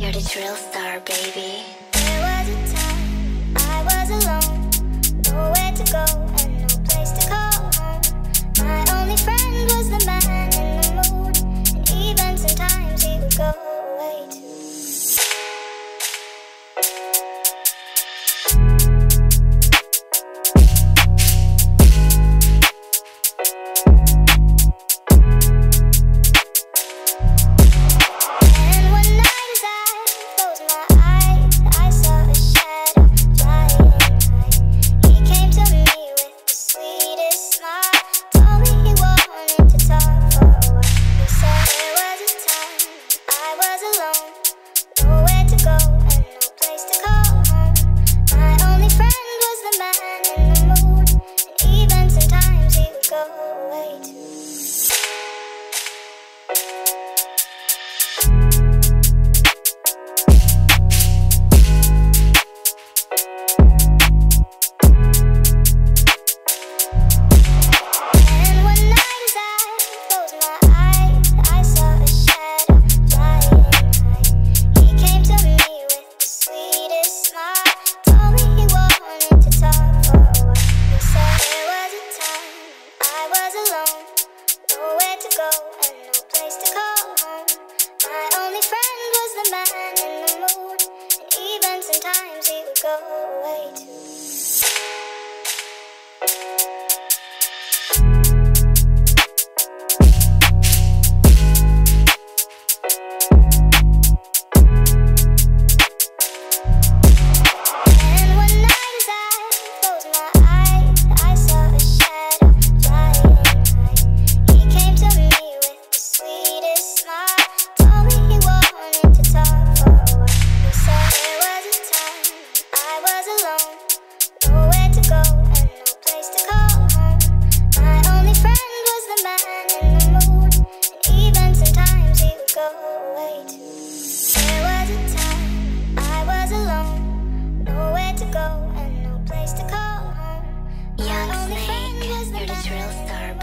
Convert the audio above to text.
You're the drill star, baby. was alone, nowhere to go and no place to call home. My only friend was the man in the moon, and even sometimes he would go away too. way. There was a time I was alone, nowhere to go and no place to call home. Young only you're the real star.